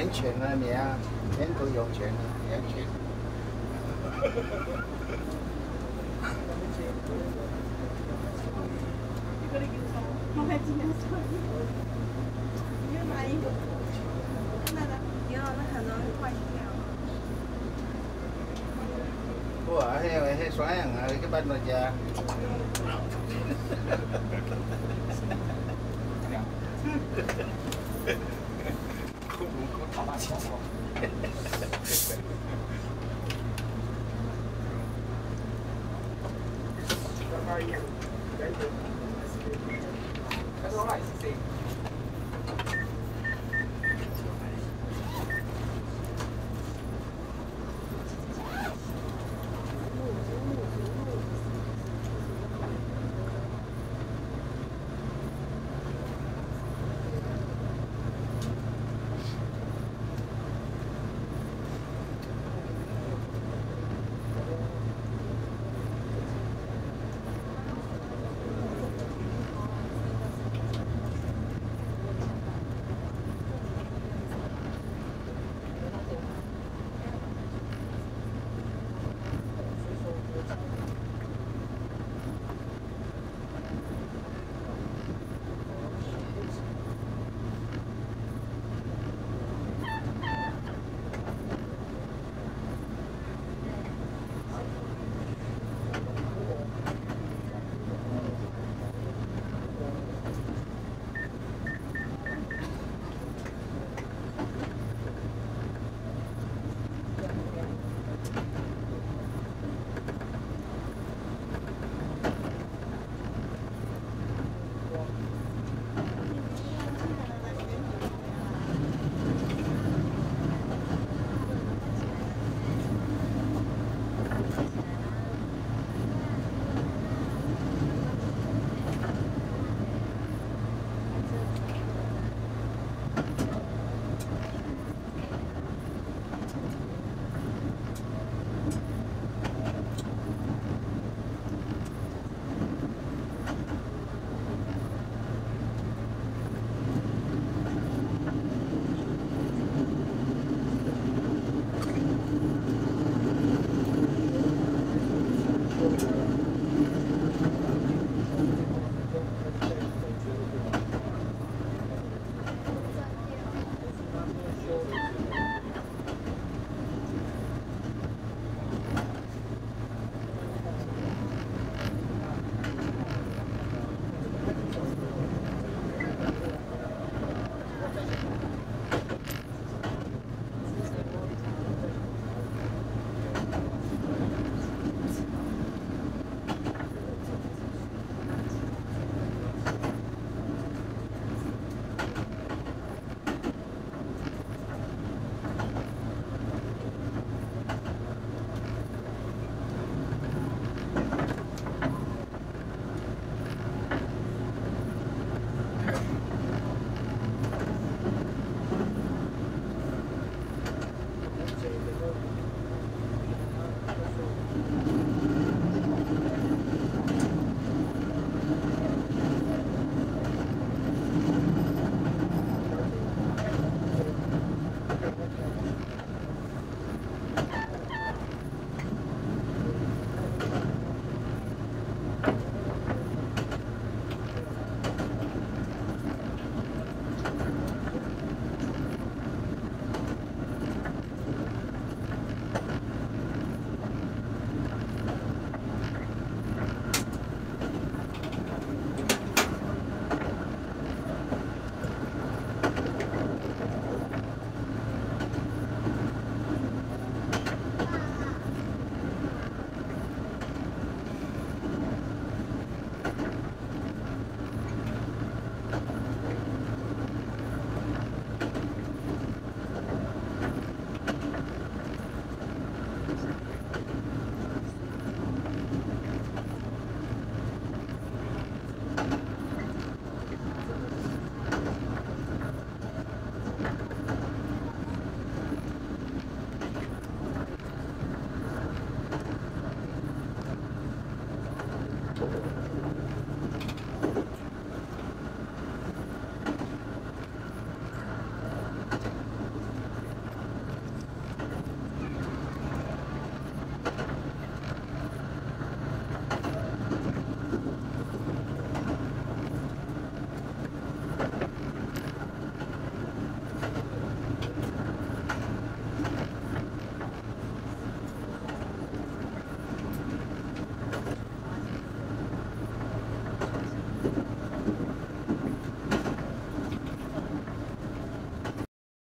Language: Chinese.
源泉啊名，源头涌泉啊，源泉。我还今天穿衣服，你又拿衣服，那个，以后那很容易坏掉。哇，迄个迄酸样啊，去捌落食。哭 哭讨大喜气。他说话也是这样。